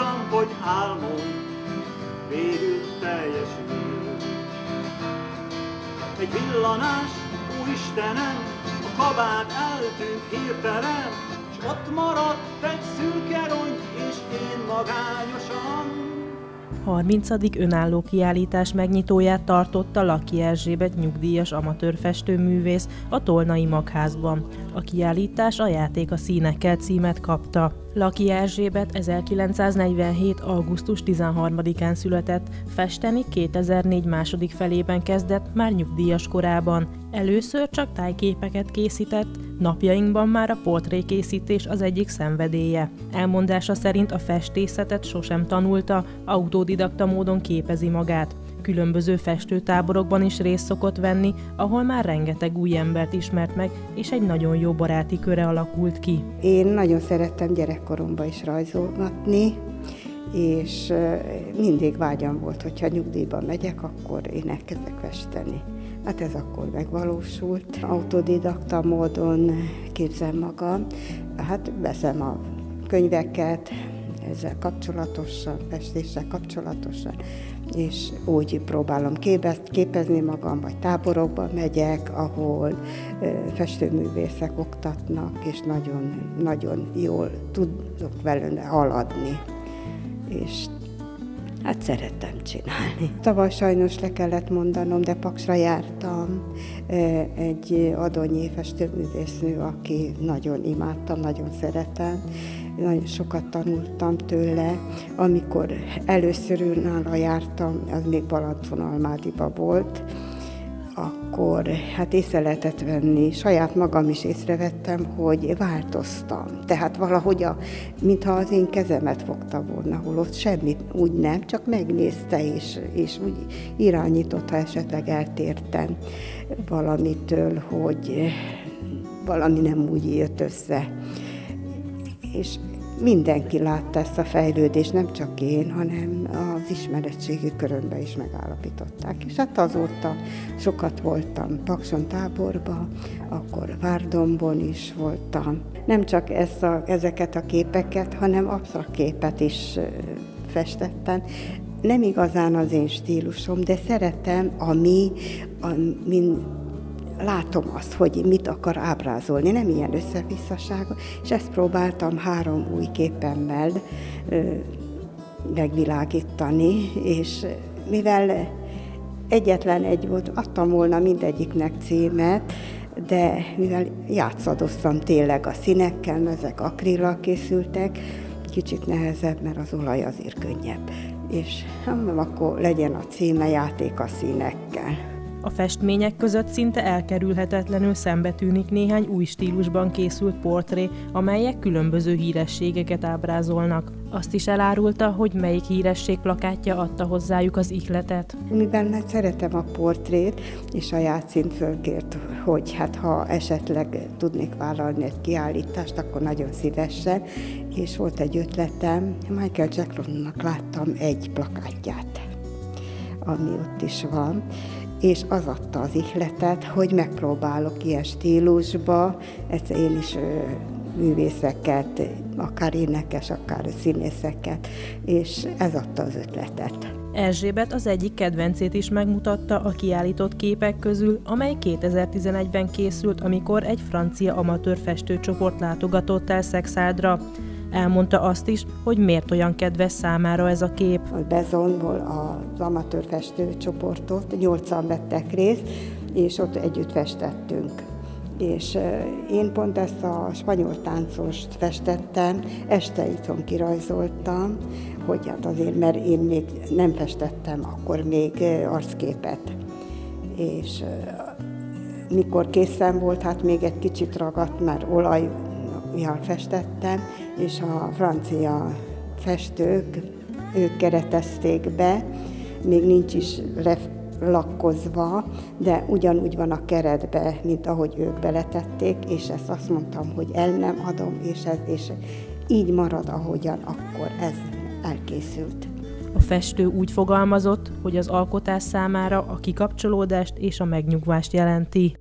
tudtam, hogy álmom végül teljesül. Egy villanás, Istenem, a kabát eltűnt hirtelen, s ott maradt egy szürke rongy, és én magányosan 30. önálló kiállítás megnyitóját tartotta Laki Erzsébet nyugdíjas amatőr festőművész a Tolnai Magházban. A kiállítás a játék a színekkel címet kapta. Laki Erzsébet 1947. augusztus 13-án született, festeni 2004 második felében kezdett, már nyugdíjas korában. Először csak tájképeket készített, napjainkban már a portrékészítés az egyik szenvedélye. Elmondása szerint a festészetet sosem tanulta, autodidakta módon képezi magát. Különböző festőtáborokban is részt szokott venni, ahol már rengeteg új embert ismert meg, és egy nagyon jó baráti köre alakult ki. Én nagyon szerettem gyerekkoromban is rajzolgatni, és mindig vágyam volt, hogyha nyugdíjba megyek, akkor én elkezdek festeni. Hát ez akkor megvalósult. Autodidakta módon képzem magam. Hát veszem a könyveket, ezzel kapcsolatosan, festéssel kapcsolatosan, és úgy próbálom képezt, képezni magam, vagy táborokba megyek, ahol festőművészek oktatnak, és nagyon, nagyon jól tudok vele haladni. És Hát szerettem csinálni. Tavaly sajnos le kellett mondanom, de Paksra jártam egy adonyi festőművésznő, aki nagyon imádtam, nagyon szeretem. Nagyon sokat tanultam tőle. Amikor először nála jártam, az még Balatonalmádiba volt, akkor hát észre lehetett venni, saját magam is észrevettem, hogy változtam. Tehát valahogy, a, mintha az én kezemet fogta volna, holott semmit úgy nem, csak megnézte, és, és úgy irányított, ha esetleg eltértem valamitől, hogy valami nem úgy jött össze. És mindenki látta ezt a fejlődést, nem csak én, hanem az ismeretségi körömbe is megállapították. És hát azóta sokat voltam Pakson táborba, akkor Várdombon is voltam. Nem csak ezt a, ezeket a képeket, hanem absztrakt képet is festettem. Nem igazán az én stílusom, de szeretem, ami, ami látom azt, hogy mit akar ábrázolni, nem ilyen összevisszaságot, és ezt próbáltam három új képemmel megvilágítani, és mivel egyetlen egy volt, adtam volna mindegyiknek címet, de mivel játszadoztam tényleg a színekkel, ezek akrilla készültek, kicsit nehezebb, mert az olaj azért könnyebb. És nem, akkor legyen a címe játék a színekkel. A festmények között szinte elkerülhetetlenül szembetűnik néhány új stílusban készült portré, amelyek különböző hírességeket ábrázolnak. Azt is elárulta, hogy melyik híresség plakátja adta hozzájuk az ihletet. Mivel mert szeretem a portrét, és a játszint fölkért, hogy hát ha esetleg tudnék vállalni egy kiállítást, akkor nagyon szívesen, és volt egy ötletem, Michael Jacksonnak láttam egy plakátját, ami ott is van, és az adta az ihletet, hogy megpróbálok ilyen stílusba, egyszer én is művészeket, akár énekes, akár színészeket, és ez adta az ötletet. Erzsébet az egyik kedvencét is megmutatta a kiállított képek közül, amely 2011-ben készült, amikor egy francia amatőr festőcsoport látogatott el Szexádra. Elmondta azt is, hogy miért olyan kedves számára ez a kép. A Bezonból az amatőr festőcsoportot, nyolcan vettek részt, és ott együtt festettünk. És én pont ezt a spanyol táncost festettem, este itthon kirajzoltam, hogy hát azért, mert én még nem festettem akkor még arcképet. És mikor készen volt, hát még egy kicsit ragadt, mert olaj ja, festettem, és a francia festők, ők keretezték be, még nincs is lakkozva, de ugyanúgy van a keretbe, mint ahogy ők beletették, és ezt azt mondtam, hogy el nem adom, és ez és így marad, ahogyan, akkor ez elkészült. A festő úgy fogalmazott, hogy az alkotás számára a kikapcsolódást és a megnyugvást jelenti.